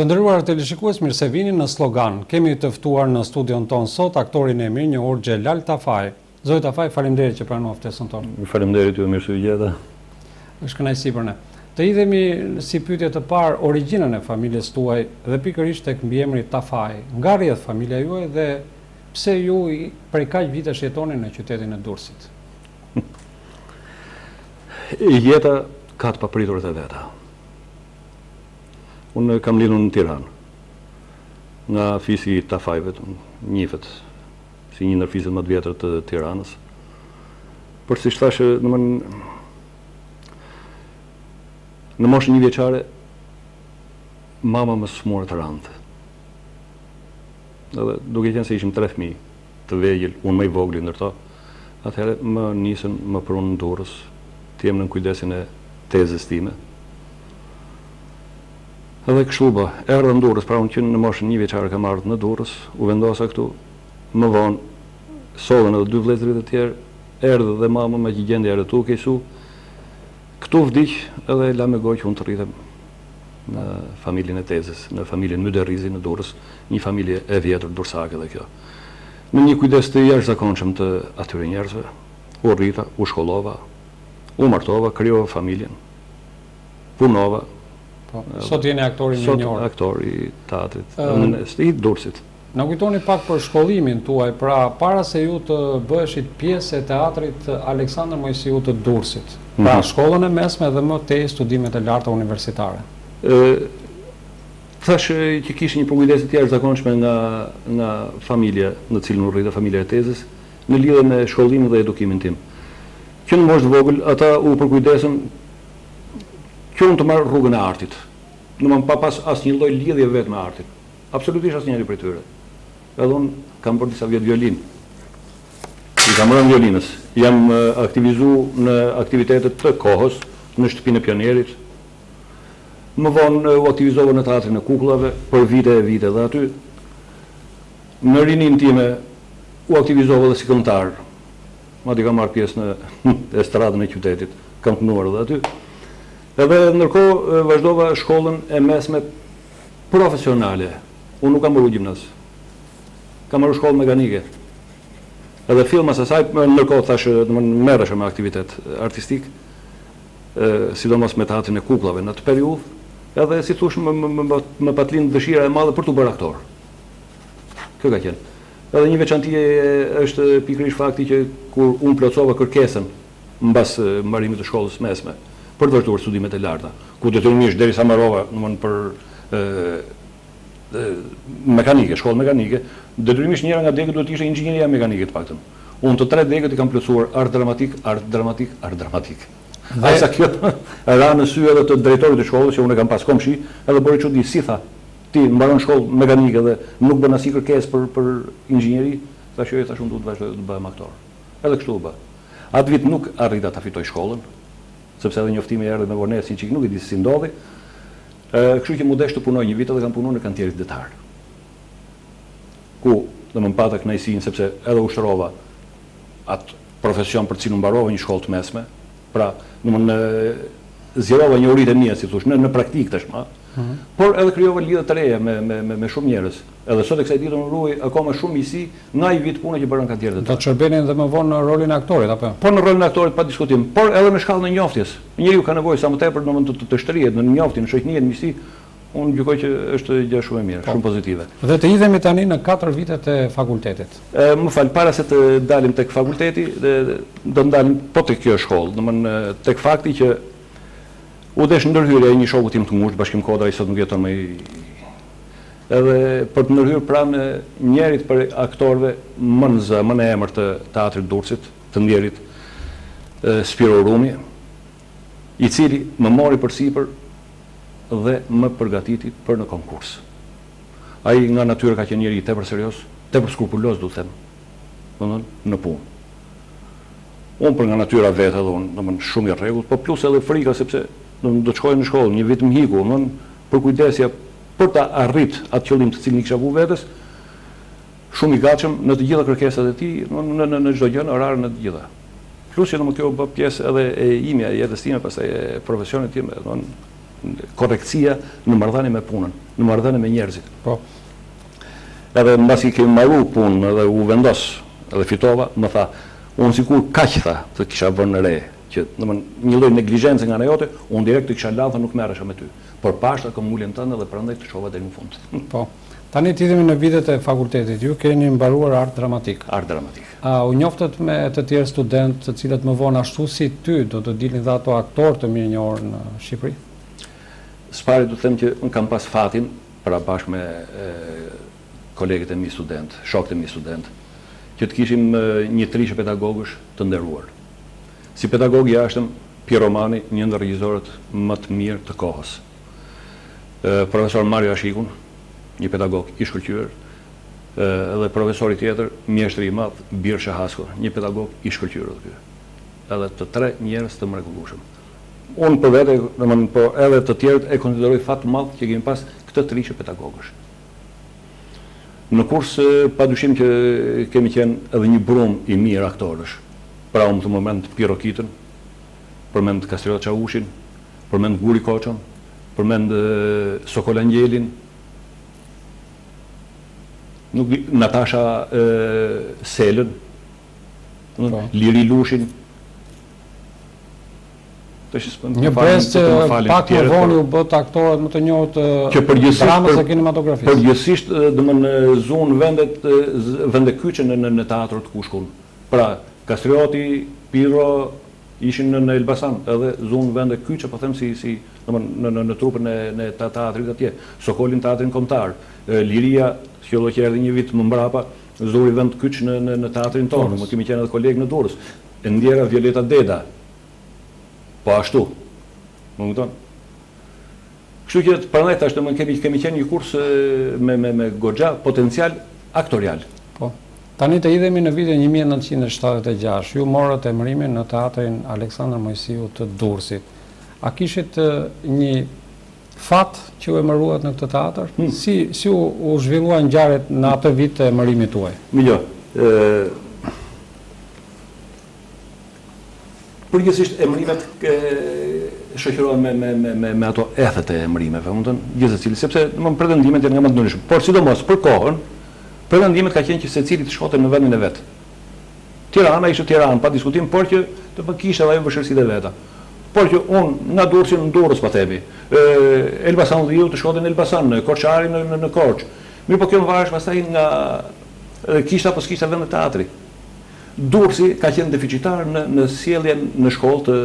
Të nderuar teleshikues mirësevini në Sllogan. Kemi të ftuar në studion tonë sot aktorin e mirënjohur Xhelal Tafaj. Zoti Tafaj, faleminderit që pranua ftesën tonë. Ju faleminderit ju, mirë se u gjeta. Është kënaqësi për ne. Të hidhemi si pytje të parë origjinën e familjes tuaj dhe pikërisht tek mbiemri Tafaj. Nga rrjedh familja juaj dhe pse ju prej kaq vitesh jetoni në qytetin e Durrësit? Jeta ka të papriturit e veta. Unë kam lindur në Tiranë. Nga fisi i Tafajve, njihet si një ndër fiset më të vjetra të Tiranës. Por siç thashë, domethënë në moshën një vjeçare mama më sëmuret randë. Dhe duke qenë se ishim tre fëmijë, të vegjël, unë më i vogli ndër to, atëherë më nisën, më prunë në Durrës, të jem nën kujdesin e tezes time. Dhe kështu u bë. Erdha në Durrës, pra unë që në moshën njëvjeçare kam ardhur në Durrës, u vendosa këtu, më vonë sollën edhe dy vëllezërit e tjerë, erdhi dhe mama, meqë gjendja erdhi tu u keqësu, këtu vdiq edhe la me gojë që unë të rritem. në familjen e tezes, në familjen Myderrizi në Durrës, një familje e vjetër durrsake dhe kjo. Në një kujdes të jashtëzakonshëm të atyre njerëzve, u rrita, u shkollova, u martova, krijova familjen, punova, Po, sot jeni aktor i mirënjohur. Sot aktor i teatrit, i Durrësit. Na kujtoni pak për shkollimin tuaj, pra para se ju të bëheshit pjesë e Teatrit Aleksandër Moisiu të Durrësit. Pra shkollën e mesme dhe më tej studimet e larta universitare. Ë thash që kishin një përkujdesje të jashtëzakonshme nga nga familja në të cilën u rrita, familja e tezes, në lidhje me shkollimin dhe edukimin tim. Që në moshë të vogël ata u përkujdesën që unë të marr rrugën e artit. Domethënë pa pas asnjë lloj lidhje vetë me artin. Absolutisht asnjëri prej tyre. Edhe unë kam bërë disa vjet violinë. I kam rënë violinës. Jam aktivizu në aktivitetet e kohës në Shtëpinë e Pionierit. Më vonë u aktivizova në Teatrin e Kukullave për vite e vite dhe aty. Në rininë time u aktivizova dhe si këngëtar. Madje kam marrë pjesë në estradën e qytetit. Kam kënduar edhe aty. Edhe ndërkohë vazhdova shkollën e mesme. profesionale. Unë nuk kam maru gjimnaz. Kam maru shkollë mekanike. Edhe fill mas saj, ndërkohë thashë, domethënë merresha me aktivitet artistik, sidomos me teatrin e kukullave në atë periudhë, edhe si thush më më më më pat lindë dëshira e madhe për t'u bërë aktor. Kjo ka qenë. Edhe një veçanti është pikërisht fakti që kur unë plotësova kërkesën mbas mbarimit të shkollës së mesme, për të vazhduar studimet e larta, ku detyrimisht derisa mbarova, domethënë për mekanike, shkollë mekanike, detyrimisht njëra nga degët duhet të ishte inxhinieria mekanike të paktën. Unë të tre degët i kam plotësuar art dramatik, art dramatik, art dramatik. Dhe sa kjo ra në sy edhe të drejtorit të shkollës, që unë e kam pas komshi, edhe bëri çudi, si tha, ti mbaron shkollë mekanike dhe nuk bën asnjë kërkesë për për inxhinieri, thashë jo, i thashë unë dua të vazhdoj dhe të bëhem aktor. Edhe kështu u bë. Atë vit nuk arrita ta fitoj shkollën, sepse edhe njoftimi erdhi me vonesë, një çik nuk e di se si ndodhi, kështu që m'u desh të punoj një vit edhe kam punu në kantierin detar, ku, domethënë, pata kënaqësinë, sepse edhe ushtrova atë profesion për të cilun mbarova një shkollë të mesme, pra, domethënë, zgjerova njohuritë e mia, si t'thush, në praktikë tashmë. Por edhe krijova lidhje të reja me me me me shumë njerëz. Edhe sot e kësaj dite unë ruaj akoma shumë miqësi nga ai vit pune që bëra në kantierin detar. Do të shërbenin dhe më vonë në rolin e aktorit, apo jo? Po në rolin e aktorit pa diskutim, por edhe në shkallën e njoftjes. Njeriu ka nevojë sa më tepër domethënë të të të shtrihet në njoftje, në shoqni e në miqësi, unë gjykoj që është gjë shumë e mirë, shumë pozitive. Dhe të hidhemi tani në katër vitet e fakultetit. Më fal, para se të dalim tek fakulteti, do të ndalim po tek kjo shkollë, domethënë tek fakti që, U desh ndërhyrja e një shoku tim të ngushtë, Bashkim Kodra, ai sot nuk jeton më, edhe për të ndërhyrë pranë njërit prej aktorëve më në zë, më në emër të Teatrit të Durrësit, të ndjerit Spiro Urumi, i cili më mori përsipër dhe më përgatiti për në konkurs. Ai nga natyra ka qenë njeri tepër serioz, tepër skrupuloz, du të them, domethënë në punë. Unë për nga natyra vetë edhe unë, domethënë shumë i rregullt, po plus edhe frika sepse domethënë do të shkoja në shkollë, një vit më iku, domethënë përkujdesja për ta arrit atë qëllim të cilin i kisha vu vetes, shumë i gatshëm në të gjitha kërkesat e tij, domethënë në në çdo gjë, në orarin e të gjitha. Plus që domethënë kjo u bë pjesë edhe e imja, e jetës time, pastaj e profesionit tim, domethënë korrektësia në marrëdhënie me punën, në marrëdhënie me njerëzit. Po. Edhe mbasi kemi mbaru punë edhe u vendos edhe fitova, më tha, unë sikur kaq tha, të kisha vënë re, që, domethënë, një lloj neglizhence nga ana jote, unë direkt të kisha lanë, tha, nuk merresha me ty. Por pashë kambënguljen tënde dhe prandaj të çova deri në fund. Po. Tani të hidhemi në vitet e fakultetit. Ju keni mbaruar art dramatik. Art dramatik. A u njoftët me të tjerë studentë, të cilët më vonë ashtu si ty do të dilnin dhe ato aktorë të mirënjohur në Shqipëri? Së pari do të them që unë kam pas fatin pra bashkë me kolegët e mi studentë, shokët e mi studentë, që të kishim një treshe pedagogësh të nderuar. Si pedagog i jashtëm, Pirro Mani, një ndër regjizorët më të mirë të kohës. Profesor Mario Ashikun, një pedagog i shkëlqyer, dhe profesori tjetër, mjeshtri i madh, Birçe Hasko, një pedagog i shkëlqyer edhe ky. Edhe të tre njerëz të mrekullueshëm. Unë për vete, domethënë, po edhe të tjerët e konsideroj fat të madh që kemi pas këtë treshe pedagogësh. Në kurs pa dyshim që kemi qenë edhe një brumë i mirë aktorësh. Pra unë përmend Pirro Kitën, përmend Kastriot Çaushin, përmend Guri Koçon, përmend Sokol Angjelin, nuk di, Natasha Selën, Liri Lushin, Një brez që pak më vonë ju bëtë aktorët më të njohë të dramës e kinematografisë. Përgjithësisht, domethënë zunë vendet, vende kyçe në teatrot ku shkuan. Pra, Kastrioti, Pirro, ishin në Elbasan, edhe zunë vende kyçe, po themi, domethënë në trupën e teatrit atje. Sokoli në teatrin kombëtar. Liria, kjo do që erdhi një vit më mbrapa, zuri vend kyç në teatrin tonë. Më kemi qenë edhe kolegë në Durrës. E ndjera Violeta Deda po ashtu. Më kupton? Kështu që prandaj thashë domethënë kemi kemi qenë një kurs me me me goxha potencial aktorial. Po. Tani të hidhemi në vitin 1976. Ju morët emërimin në Teatrin Aleksandër Moisiu të Durrësit. A kishit një fat që u emëruat në këtë teatër? Si si u zhvilluan ngjarjet në atë vit të emërimit tuaj? Milo, ë Përgjithësisht emërimet shoqërohen me me me me me ato ethet e emërimeve, domethënë, gjithsecili, sepse domethënë pretendimet janë nga më të ndryshme. Por sidomos për kohën, pretendimi ka qenë që secili të shkonte në vendin e vet. Tirana ishte Tiranë, pa diskutim, por që, domethënë, kishte edhe ajo vështirësitë e veta. Por që unë nga Durrësi në Durrës po themi, elbasanlliu të shkonte në Elbasan, korçari në në Korçë. Mirëpo kjo varej pastaj nga edhe kishte apo s'kishte vende teatri. Durrësi ka qenë deficitar në në sjelljen në shkollë të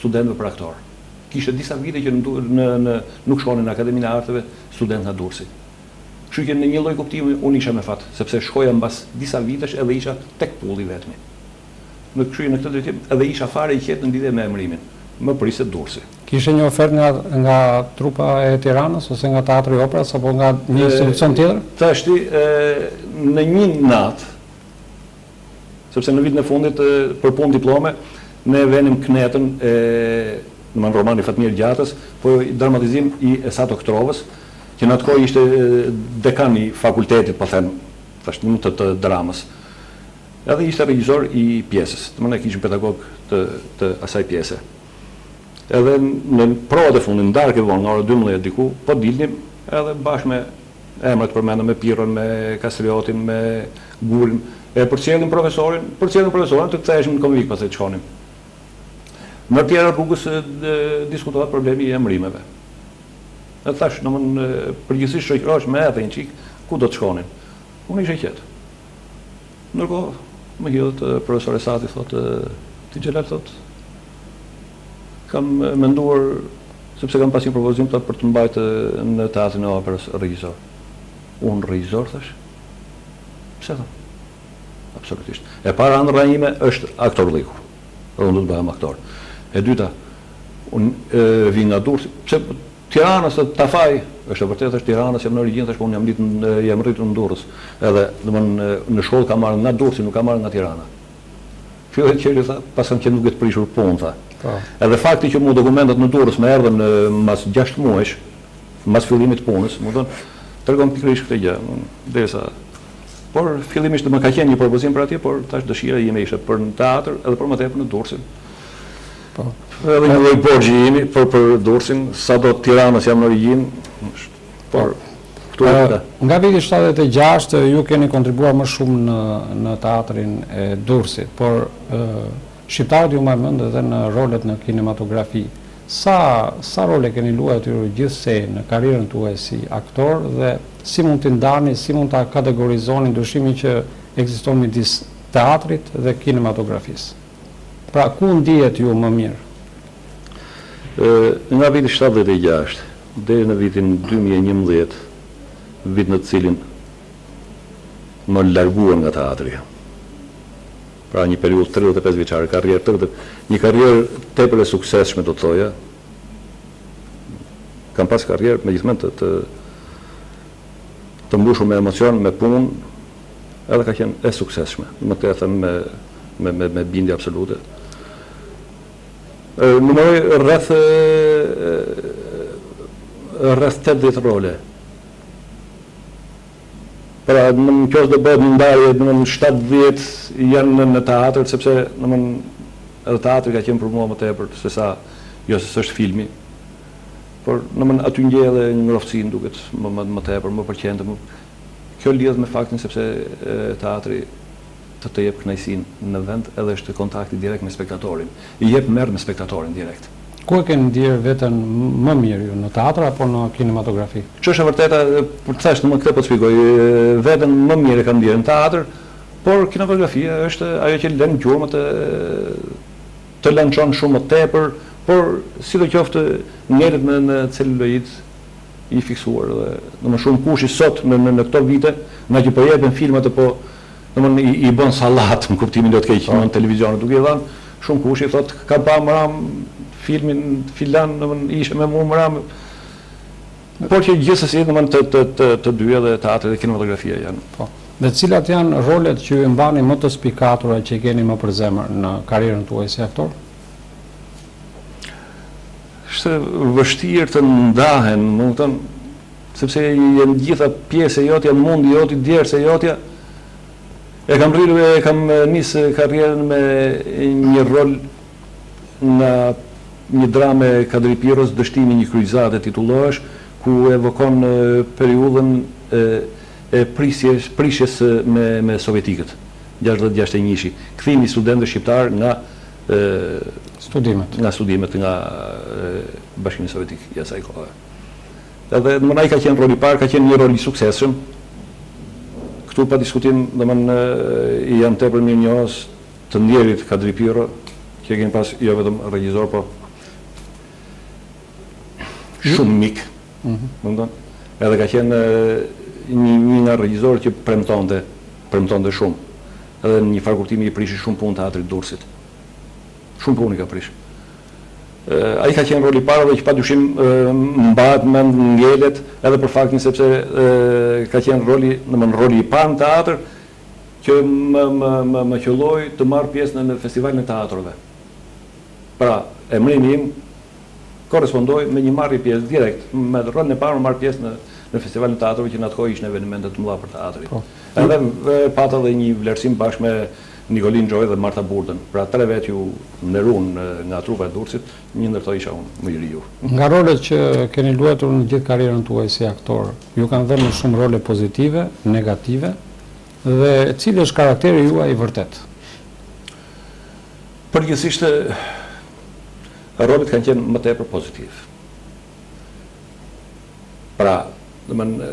studentëve për aktorë. Kishte disa vite që në në nuk shkonin në Akademinë e Arteve studentë nga Durrësi. Kështu që në një lloj kuptimi unë isha me fat, sepse shkoja mbas disa vitesh edhe isha tek e fundit i vetmi. Në kështu që në këtë drejtim edhe isha fare i qetë në lidhje me emërimin. Më priste Durrësi. Kishe një ofertë nga nga trupa e Tiranës ose nga Teatri i Operas apo nga një institucion tjetër? Tashti, në një natë, sepse në vitin e fundit për punë diplome ne venim Kënetën e, domethënë romani i Fatmir Gjatës, po dramatizim i Esat Oktrovës, që në atë kohë ishte dekan i fakultetit, po them tash unë, të të dramës. Edhe ishte regjisor i pjesës, domethënë e kishim pedagog të të asaj pjese. Edhe në provat e fundit, në darkë e vonë, në orën dymbëdhjetë diku, po dilnim edhe bashkë me emrat përmenda me Pirron, me Kastriotin, me Gulm, e përcjellnim profesorin, përcjellnim profesorin të ktheheshim në konvikt pastaj të shkonim. Ndërmjet rrugës diskutohet problemi i emërimeve. Edhe thash, domethënë, përgjithësisht shoqërohesh me ethe një çik, ku do të shkonin. Unë isha i qetë. Ndërkohë, më hidhet profesor Esati, thotë, ti Xhelal thotë, kam menduar sepse kam pas një propozim thotë për të mbajtë në teatrin e operës regjisor. Unë regjisor thash? Pse thotë? Absolutisht. E para ëndrra ime është aktorllëku. Dhe unë dua të bëhem aktor. E dyta, unë vi nga Durrësi, pse tiranas je Tafaj, është e vërtetë është, tiranas jam në origjinë thashë po unë jam rritur jam rritur në Durrës. Edhe, domethënë, në shkollë kam marrë nga Durrësi, nuk e kam marrë nga Tirana. Filloi Çeli tha, paska qenë duke të prishur punë tha. Po. Edhe fakti që mua dokumentat në Durrës më erdhën mbas gjashtë muajsh, mbas fillimit të punës, domethënë, tregon pikërisht këtë gjë, derisa Por fillimisht domethënë ka qenë një propozim për atje, por tash dëshira ime ishte për në teatër edhe për më tepër në Durrësin. Po. Edhe një lloj borxhi imi për për Durrësin, sado tiranas jam në origjinë, por këtu jam. Nga viti 76 ju keni kontribuar më shumë në në teatrin e Durrësit, por shqiptarët ju mbajnë mend edhe në rolet në kinematografi. Sa sa role keni luajtur ju gjithsej në karrierën tuaj si aktor dhe si mund t'i ndani, si mund ta kategorizoni ndryshimin që ekziston midis teatrit dhe kinematografisë? Pra ku ndiheni ju më mirë? Nga viti shtatëdhjetë e gjashtë deri në vitin dy mijë e njëmbëdhjetë, vit në të cilin më larguan nga teatri, Pra një periudhë tridhjetë e pesë vjeçare karrierë tërdhet një karrierë tepër e suksesshme do të thoja kam pas karrierë me gjithmonë të të të mbushur me emocion me punë edhe ka qenë e suksesshme mund ta them me me me, me bindje absolute numëroj rreth rreth 80 role Pra, domthonë kjo është do bëhet një ndarje, domthonë shtatëdhjetë janë në në teatër sepse domthonë edhe teatri ka qenë për mua më tepër se sa jo se s'është filmi. Por domthonë aty ndjeja dhe ngrohtësinë duket më më më tepër, më pëlqente më kjo lidhet me faktin sepse teatri të të jep kënaqësinë në vend edhe është kontakti direkt me spektatorin. I jep merr me spektatorin direkt. Ku e keni ndjerë veten më mirë ju, në teatër apo në kinematografi? Ç'është e vërteta, pra të thashë, domethënë këtë po të shpjegoj, veten më mirë e kam ndjerë në teatër, por kinematografia është ajo që lën gjurmët e të lançon shumë më tepër, por sidoqoftë ngelet me me celuloid i fiksuar dhe dhe më shumë kushi sot në në këto vite, nga që po jepen filmat e po Domthon i bën sallatë në kuptimin jo të keq domthon televizionit duke i dhënë shumë kush i thotë ka pa mbrëm filmin filan domthon ishe me mua mbrëm por që gjithsesi domthon të të të të dyja dhe teatri dhe kinematografia janë po dhe cilat janë rolet që ju i mbani më të spikatura që i keni më për zemër në karrierën tuaj si aktor? Është e vështirë të ndahen, më kupton, Sepse janë gjitha pjesë e jotja, janë mund i joti, djersë e jotja. E kam rritur e kam nisë karrierën me një rol në një dramë e Kadri Pirros, Dështimi i një kryqëzate titullohesh, ku evokon periudhën e prisjes, prishjes me sovjetikët, gjashtëdhjetë gjashtëdhjetë e njëshi, kthimi i studentëve shqiptarë nga studimet, nga studimet nga Bashkimi Sovjetik i asaj kohe. Edhe domthonë ai ka qenë roli parë, ka qenë një rol i suksesshëm. Këtu pa diskutim domthonë i jam tepër mirënjohës të ndjerit Kadri Pirro, që e kemi pas jo vetëm regjizor, po shumë mik. Domthonë edhe ka qenë një një nga regjizorët që premtonte, premtonte shumë. Edhe në një farë kuptimi i prishi shumë punë teatrit Durrësit. Shumë punë i ka prish. Ai ka qenë roli parë dhe që padyshim mbahet mend, ngelet edhe për faktin sepse ka qenë roli, domethënë roli i parë në teatër që më qëlloi të marr pjesë në Festivalin e Teatrove. Pra, emërimi im korrespondoi me një marrje pjesë direkt, me rolin e parë me marrë pjesë në në Festivalin e Teatrove që në atë kohë ishin evenimente të mëdha për teatrin. Edhe pata edhe një vlerësim bashkë me Nikolin Xhojën dhe Marta Burdën. Pra tre vetë u nderuan nga trupa e Durrësit, një ndër to isha unë, më i riu. Nga rolet që keni luajtur në gjithë karrierën tuaj si aktor, ju kanë dhënë më shumë role pozitive, negative dhe cili është karakteri juaj i vërtetë? Përgjithësisht rolet kanë qenë më tepër pozitivë. Pra, domethënë,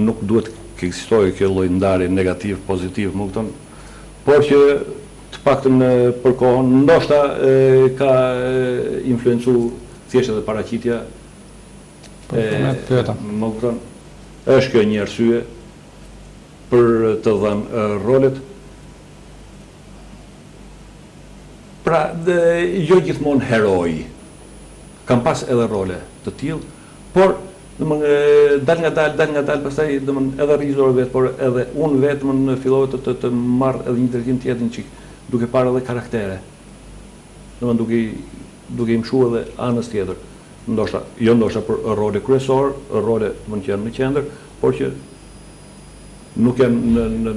nuk duhet të ekzistojë kjo lloj ndarje negativ, pozitiv, më kupton? Por që të paktën për kohën, ndoshta ka influencu thjesht edhe paraqitja e, më kupton? Është kjo një arsye për të dhënë rolet. Pra, jo gjithmonë heroi Kam pas edhe role të tillë, por domthonë dalë ngadalë, dalë ngadalë, pastaj domthonë edhe regjisorët vetë, por edhe unë vetë domthonë fillova të të të marr edhe një drejtim tjetër një çik, duke parë edhe karaktere. Domthonë duke i duke i mshu edhe anës tjetër. Ndoshta, jo ndoshta, për role kryesor, role domthonë që janë në qendër, por që Nuk janë në në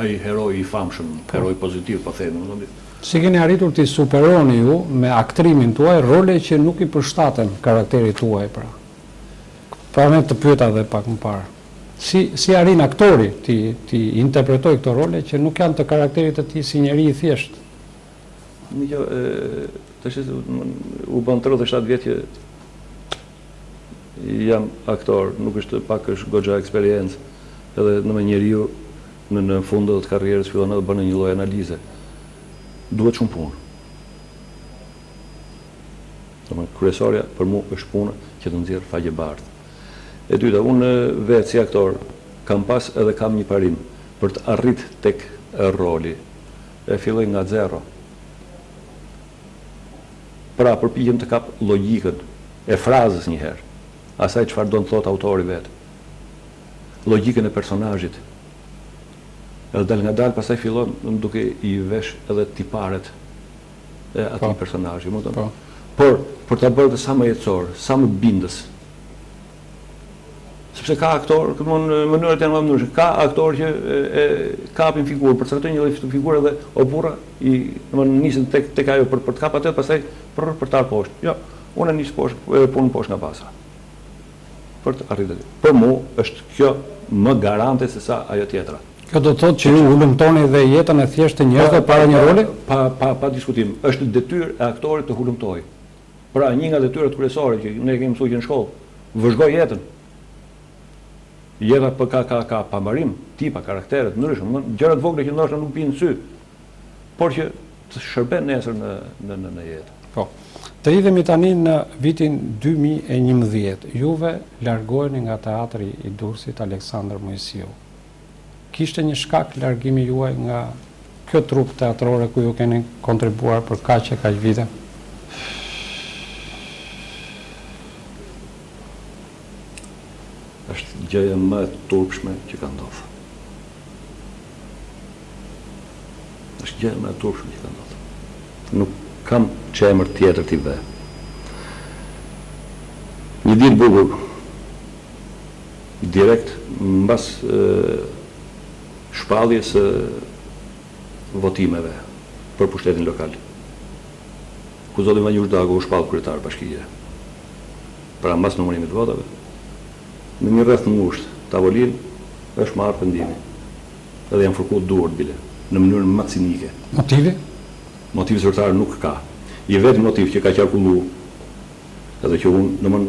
ai heroi i famshëm, heroi pozitiv po themi, domethënë. Si keni arritur t'i superoni ju me aktrimin tuaj role që nuk i përshtaten karakterit tuaj pra? Pra ne të pyeta dhe pak më parë. Si si arrin aktori t'i t'i interpretojë këto role që nuk janë të karakterit të tij si njeri i thjeshtë? Po unë, tashmë u bën tridhjetë e shtatë vjet që Jam aktor, nuk është pak është goxha eksperiencë edhe domethënë njeriu në në fund edhe të karrierës fillon edhe bën ndonjë lloj analize. Duhet shumë punë. Domethënë kryesorja për mua është puna që të nxjerr faqebardhë. E dyta, unë vetë si aktor kam pas edhe kam një parim për të arrit tek roli e filloj nga zero. Pra, përpiqem të kap llogjikën e frazës një herë, asaj çfarë don të thotë autori vetë, llogjikën e personazhit, edhe dal ngadalë pastaj fillon duke i vesh edhe tiparet e atij personazhi, më kupton? Por, për ta bërë atë sa më jetësor, sa më bindës, Sepse ka aktorë, këto mund, mënyrat janë të ndryshme, ka aktorë që e kapin figurën, përftojnë një lloj figure edhe o burra, domethënë nisen tek, tek ajo, për, për të kap atë, pastaj për, për të ardh poshtë. Jo, unë e nis poshtë, punën poshtë nga baza. Për të arritë dhe. Për mu, është kjo më garant se sa ajo tjetra. Kjo do të thotë që ju hulumtoni dhe jetën e thjeshtë të njerëzve para një roli? Pa, pa, pa diskutim. Është detyrë e aktorit të hulumtojë. Pra, një nga detyrat kryesore që ne kemi mësuar që në shkollë, vëzhgo jetën. Jeta ka ka ka pambarim, tipa, karaktere të ndryshëm, domethënë gjëra të vogla që ndoshta nuk bien në sy, por që të shërben nesër në në në në jetë. Po. Të hidhemi tani në vitin dy mijë e njëmbëdhjetë. Juve largoheni nga Teatri i Durrësit Aleksandër Moisiu. Kishte një shkak largimi juaj nga kjo trupë teatrore ku ju keni kontribuar për kaq e kaq vite? Është gjëja më e turpshme që ka ndodhur. Është gjëja më e turpshme që ka ndodhur. Nuk kam ç'emër tjetër t'i vë. Një ditë të bukur. Direkt mbas shpalljes së votimeve për pushtetin lokal, ku zoti Vangjush Dako u shpall kryetar bashkie, pra mbas numërimit të votave, në një rreth të ngushtë tavolinë është marrë vendimi dhe janë fërku duart bile, në mënyrë më cinike. Motivi? Motiv zyrtar nuk ka. I vetmi motiv që ka qarkullu, Edhe që unë, domon,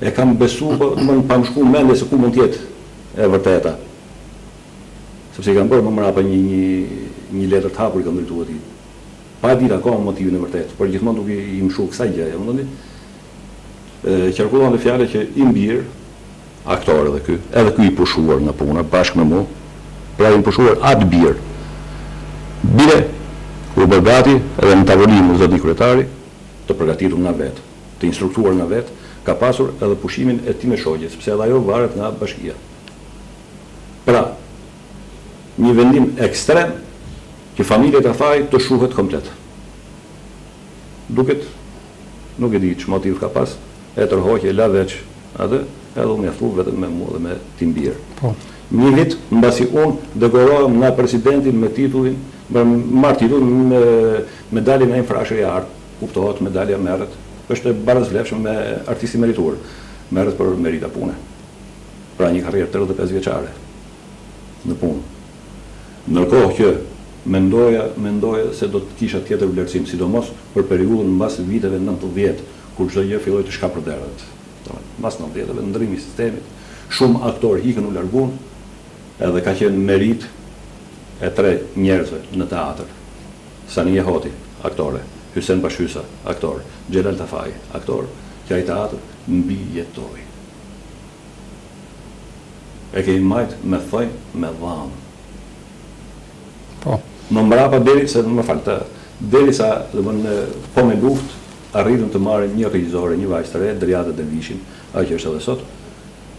e kam besu, po, domon, pa më shku mendja se ku mund të jetë e vërteta. Sepse i kam bërë më mrapa një, një, një letër të hapur i kam drejtuar atij. Pa e ditë akoma motivin e vërtetë, por gjithmonë duke i mshu kësaj gjëje, mendoni, qarkullonte fjala që im bir, Aktor edhe ky, edhe ky i pushuar nga puna bashkë me mua, pra jemi pushuar atë e bir. Bile u bë gati edhe në tavolinën e zotni kryetarit, të përgatitur nga vetë, të instruktuar nga vetë, ka pasur edhe pushimin e sime shoqe, sepse edhe ajo varet nga bashkia. Pra, një vendim ekstrem që familja Tafaj të shuhet komplet. Duket. Nuk e di ç'motiv ka pas, e tërhoq e la veç atë, edhe u mjaftu vetëm me mua dhe me tim bir. Një vit mbasi unë dekorohem nga presidenti me titullin, me marr titull me medaljen Naim Frashëri e artë, kuptohet medalja merret, është e barazvlefshme me artist i merituar, merret për merita pune. Pra një karrierë tridhjetë e pesë vjeçare në punë. Ndërkohë që mendoja, mendoja se do të kisha tjetër vlerësim, sidomos për periudhën mbas viteve nëntëdhjetë, kur çdo gjë filloi të shkapërderdhet. Domethënë, mbas nëntëdhjetëve, ndrrimi i sistemit, shumë aktorë ikën u larguan, edhe ka qenë meritë e tre njerëzve në teatër, Sanije Hoti, aktore, Hysen Bashhysa, aktor, Xhelal Tafaj, aktor, që ai teatër mbijetoi. E kemi majt me thonj, me dhamë. Po. Më mbrapa deri se më fal deri sa domethënë po me luftë arritëm të marrim një regjisore një vajzë të re Driada Dervishin ajo që është edhe sot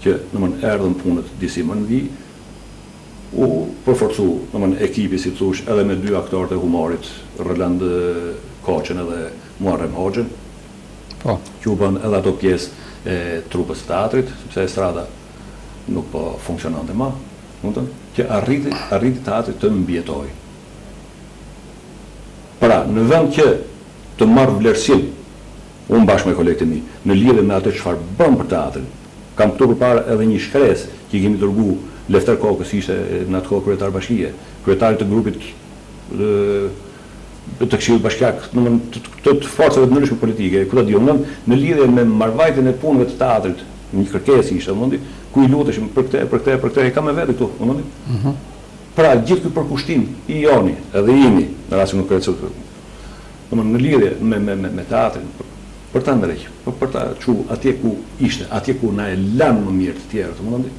që domethënë erdhën punët disi më në vijë u përforcu domethënë ekipi si t'thush edhe me dy aktorët e humorit Roland Koçën edhe Muharrem Hoxhën Po. Që u bënë edhe ato pjesë e trupës së teatrit, sepse estrada nuk po funksiononte më, kupton? Që arriti, arriti teatri të mbijetojë. Pra, në vend që të marr vlerësim, unë bashkë me kolegët e mi, në lidhje me atë çfarë bëmë për teatrin, kam këtu përpara edhe një shkresë që i kemi dërgu Lefter Kokës, ishte në atë kohë kryetar bashkie, kryetarit të grupit të Këshillit Bashkiak, të forcave të ndryshme politike, ku ta di unë, në lidhje me mbarëvajtjen e punëve të teatrit, me një kërkesë që ishte, mundi, ku i luteshim për këtë e për këtë e për këtë, e kam me vete këtu, mundi. Pra, gjithë ky përkushtim i joni, edhe imi, në rast që nuk ecë, domethënë në lidhje me teatrin, për ta ndreq, për ta çu atje ku ishte, atje ku na e lanë më mirë të tjerët, mundi,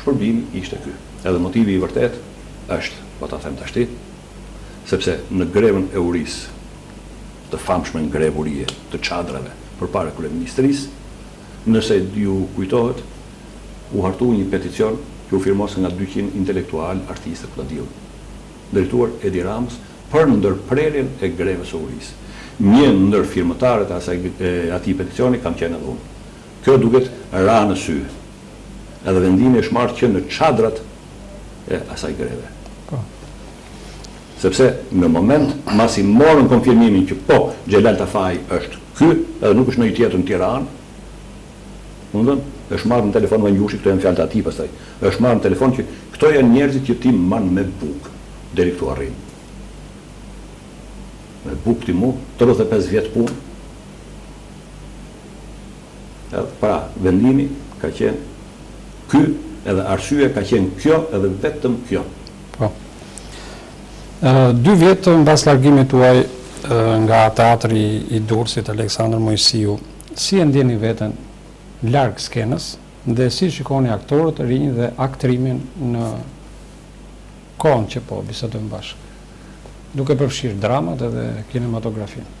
shpërblimi ishte ky. Edhe motivi i vërtetë është, po ta them tashti, sepse në grevën e urisë, të famshmen grevë urie të çadrave përpara Kryeministrisë, nëse ju kujtohet, u hartua një peticion që u firmos nga dyqind intelektualë, artistë e ku ta di u, drejtuar Edi Ramës për ndërprerjen e grevës së urisë. Një ndër firmëtarët e atij peticioni kam qenë edhe unë. Kjo duket ra në sy. Edhe vendimi është marrë që në çadrat e asaj greve. Sepse në moment, mbasi morën konfirmimin që po, Xhelal Tafaj është ky, edhe nuk është ndonjë tjetër në Tiranë, domethënë, është marrë në telefon Vangjushi, këto janë fjalët e atij pastaj, është marrë në telefon që këto janë njerëzit që ti mban me bukë deri këtu arrin. Me bukë ti mu, tridhjetë e pesë vjet punë. Pra, vendimi ka qenë ky edhe arsyeja ka qenë kjo edhe vetëm kjo. Po. Dy vjet mbas largimit tuaj nga Teatri i Durrësit Aleksandër Moisiu, si e ndjeni veten larg skenës dhe si shikoni aktorët e rinj dhe aktrimin në kohën që po bisedojmë bashkë, duke përfshirë dramat edhe kinematografinë?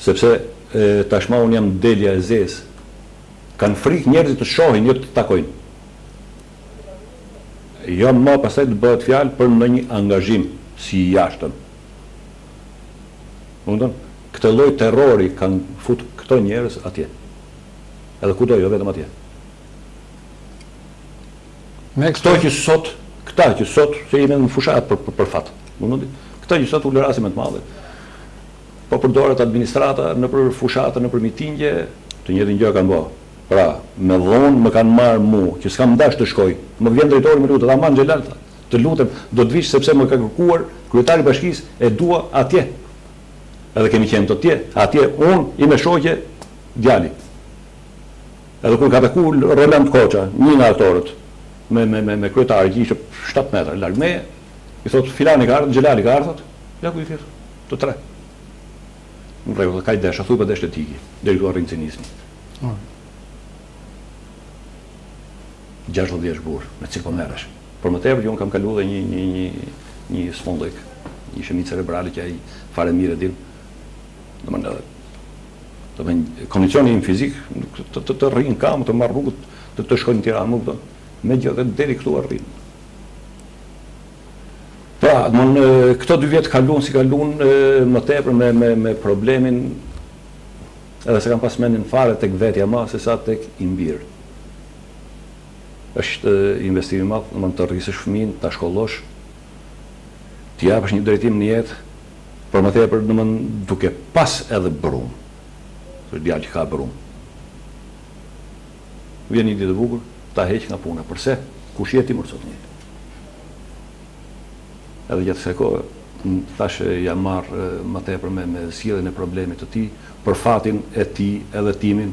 Sepse tashma unë jam delja e zezë. Kanë frikë njerëzit të shohin, jo të takojnë. Jo më pastaj të bëhet fjalë për ndonjë angazhim si i jashtëm. E kupton? Këtë lloj terrori kanë fut këto njerëz atje. Edhe kudo, jo vetëm atje. Këto që sot, këta që sot, se jemi në fushatë për, për, për fat. Këta që sot ulërasin me të madhe, Po përdoret administrata nëpër fushata nëpër mitingje. Të njëjtën gjë kanë ba. Pra, me dhunë më kanë marrë mu, që s'kam dashtë të shkoj. Më vjen drejtori më lutet, aman Xhelal tha, të lutem, do të vish sepse më ka kërkuar kryetari i bashkisë, e dua atje. Edhe kemi qenë të tre, atje unë, ime shoqe, djali. Edhe kur ka taku Roland Koçi, një nga aktorët, me me me me kryetarin që ishte shtatë metra larg meje, i thotë filani ka ardhur, Xhelali ka ardhur thotë, ja ku i thirr. Të tre. Në rregull, kaq desh, a thuj pa desh le të iki. Deri këtu arrin cinizmi. Gjashtëdhjetë vjeç burrë, me cil po merresh. Për më tepër që unë kam kalu dhe një një një një sfondëk, një ishemi cerebrale që ai fare mirë e din. Domethënë edhe domethënë kondicioni im fizik të të të rri në kamë, të marr rrugët, të të shkoj në Tiranë, më kupton. Megjithatë deri këtu arrin. Pra, domthonë këto dy vjet kalun si kalun më tepër me me me problemin edhe se kam pas mendjen fare tek vetja ma se sa tek im bir. Është investim i madh, domthonë të rrisësh fëmijën, ta shkollosh, t'i japësh një drejtim në jetë, për më tepër domthonë duke pas edhe brumë. Është djalë që ka brumë. Vjen një ditë e bukur, ta heq nga puna. Përse? Kush je ti more zotni? Edhe gjatë kësaj kohe, thashë jam marr më tepër me me sjelljen e problemit të tij, për fatin e tij edhe timin,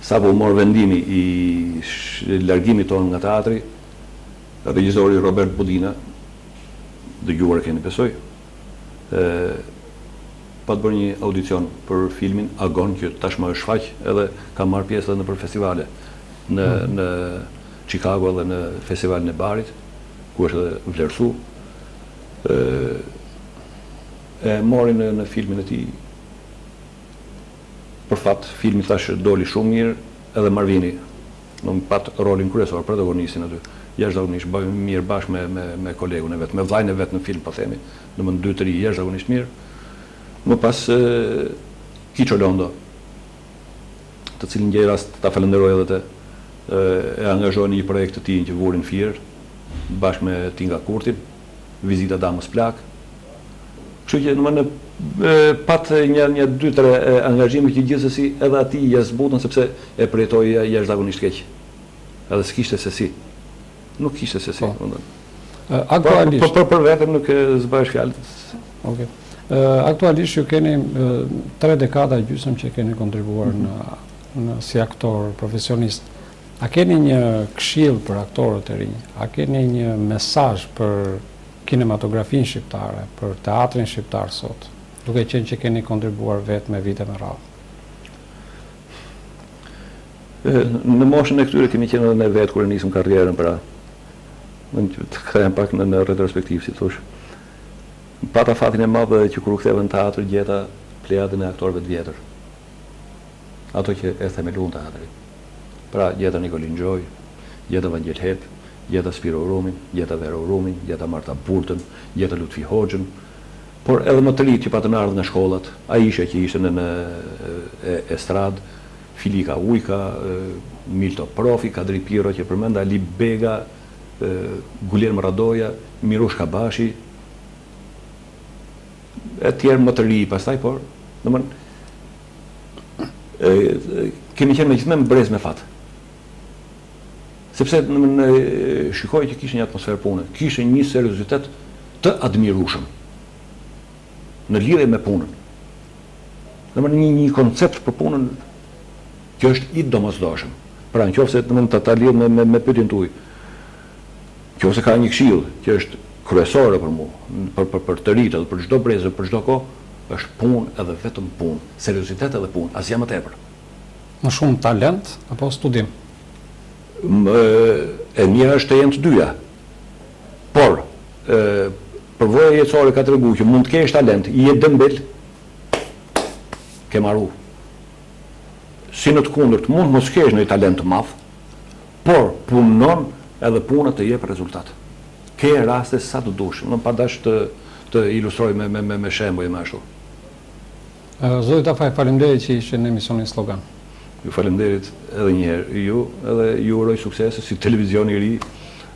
sapo u mor vendimi i largimit tonë nga teatri, regjizori Robert Budina, dëgjuar e keni besoj, e pat bërë një audicion për filmin Agon që tashmë është shfaq edhe ka marrë pjesë edhe nëpër festivale në në Chicago edhe në festivalin e Barit ku është edhe vlerësu, e mori në, në filmin e tij për fat filmi thashë doli shumë mirë edhe Marvini Domethënë pat rolin kryesor, protagonistin aty. Jashtëzakonisht mirë bashkë me me kolegun e vet, me vllajën e vet në film po themi, domethënë dy të ri jashtëzakonisht mirë. Më pas Kiço Londo, të cilin gjej rast ta falënderoj edhe të e angazhoi në një projekt të tij që vuri në Fier bashkë me Tinka Kurtin. Vizita e damës plakë. Kështu që domethënë pat një një dy tre angazhime që gjithsesi edhe atij ia zbutën sepse e përjetoi jashtëzakonisht keq. Edhe s'kishte se si. Nuk kishte se si, domethënë. Aktualisht për për veten nuk, s'bahej fjalë. Okej. Aktualisht ju keni tre dekada e gjysmë që keni kontribuar në në si aktor profesionist. A keni një këshillë për aktorët e rinj? A keni një mesazh për kinematografinë shqiptare, për teatrin shqiptar sot, duke qenë që keni kontribuar vetë me vite me radhë? Në moshën e këtyre kemi qenë edhe ne vetë kur e nisëm karrierën, pra mund të kthehem pak në retrospektivë, si të thush. Pata fatin e madh që kur u ktheva në teatër gjeta plejadën e aktorëve të vjetër, ato që e themeluan teatrin. Pra, gjeta Nikolin Xhojën, gjeta Vangjel Hebën, gjeta Spiro Urumin, gjeta Vera Urumin, gjeta Marta Burdën, gjeta Lutfi Hoxhën, por edhe më të rinjtë që patën ardhur nga shkollat, Aisha që ishte në estradë, Filika Ujka, Milto Profi, Kadri Piro që përmenda, Ali Bega, Guljelm Radoja, Mirush Kabashi, e tjerë më të rinj pastaj, por, domethënë, Kemi qenë me gjithë mend brez me fat. Sepse unë shikoj që kishte një atmosferë pune, kishte një seriozitet të admirueshëm në lidhje me punën. Domethënë një koncept për punën që është i domosdoshëm. Pra në qoftë se do mund të ta lidh me, me, me pytjen tuj, në qoftë se ka një këshillë që është kryesore për mu, për, për, për të ritë dhe për çdo brez, për çdo kohë, Është punë edhe vetëm punë. Seriozitet edhe punë, asgjë më tepër. Më shumë talent apo studim? E mira është të jenë të dyja. Por, përvoja jetësore ka treguar që mund të kesh talent, je dembel, ke maru. Si në të kundërt, mund të mos kesh ndonjë talent të madh, Por punon edhe puna të jep rezultat. Ke raste sa të dush. Unë pa dash të të ilustroj me me me shembuj e me ashtu. Zoti Tafaj, faleminderit që ishe në emisionin Slogan. Ju faleminderit edhe një herë ju edhe ju uroj suksese si televizion i ri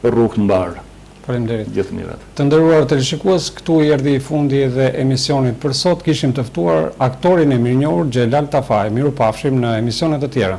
rrugë të mbarë. Faleminderit. Gjithë të mirat. Të nderuar teleshikues, këtu i erdhi fundi edhe emisionit për sot. Kishim të ftuar aktorin e mirënjohur Xhelal Tafaj. Mirupafshim në emisione të tjera.